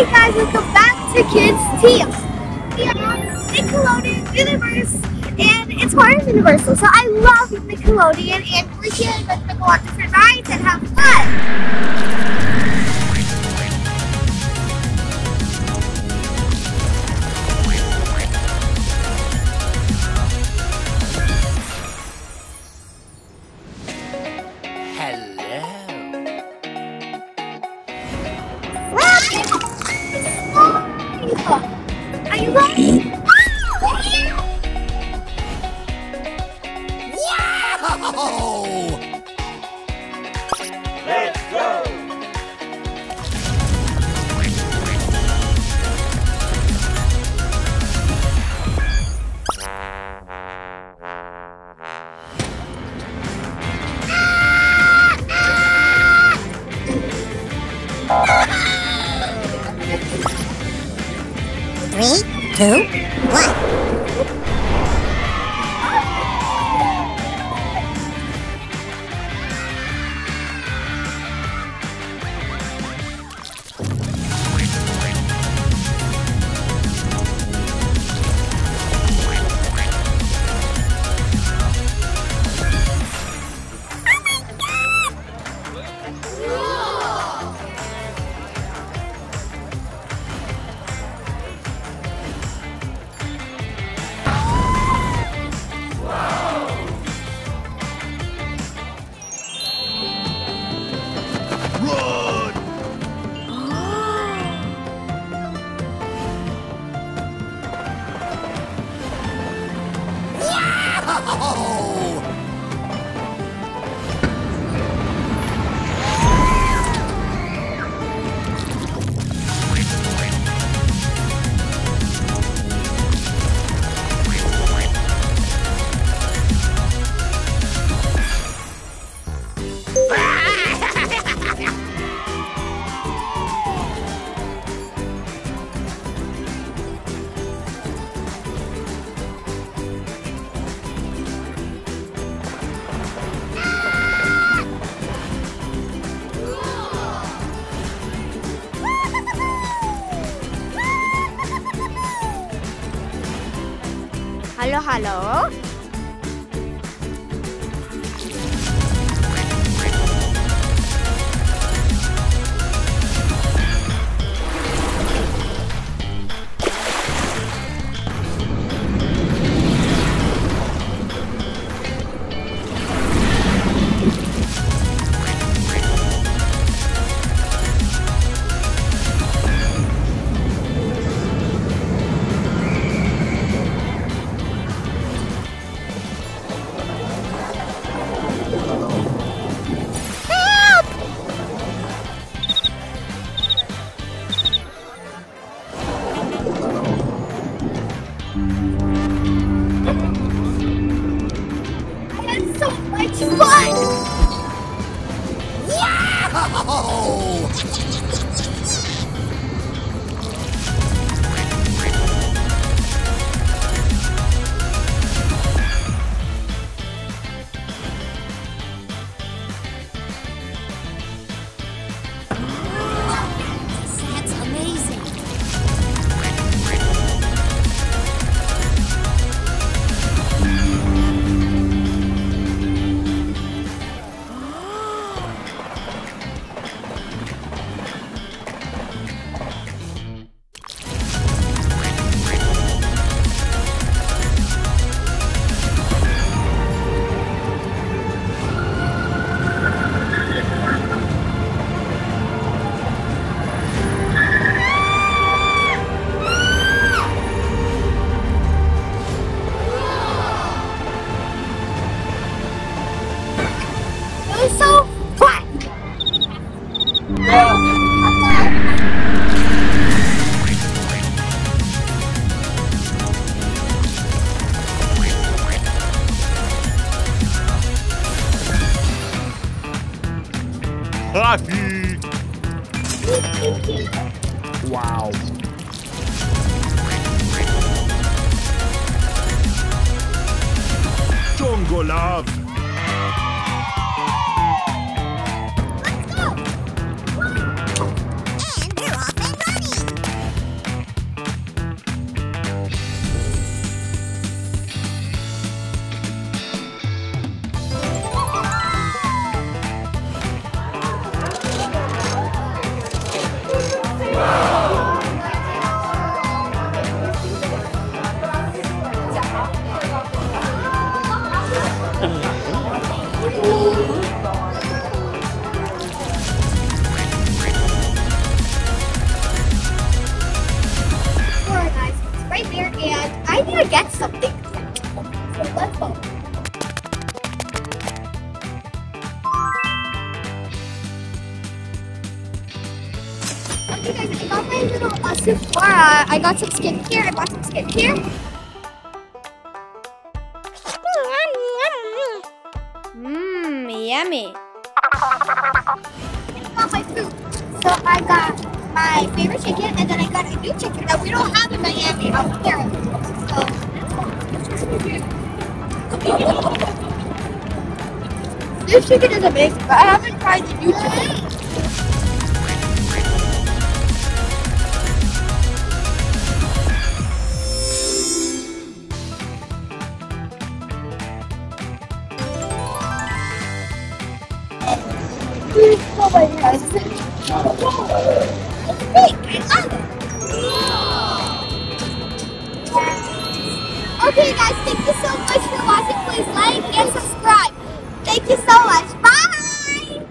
Hey guys, welcome back to Kids Team. We are Nickelodeon Universe, and it's part of Universal, so I love Nickelodeon, and here to go on different rides and have fun. Are you ready? Hmm? Three, two, one. Halo, halo. I Happy! Wow. Jungle love. Uh, Sephora. I got some skin here, I bought some skin here. Mmm, yummy. I my food. So I got my favorite chicken, and then I got a new chicken that we don't have in Miami out here. So this chicken is amazing, but I haven't tried the new chicken. Okay guys, thank you so much for watching. Please like and subscribe. Thank you so much.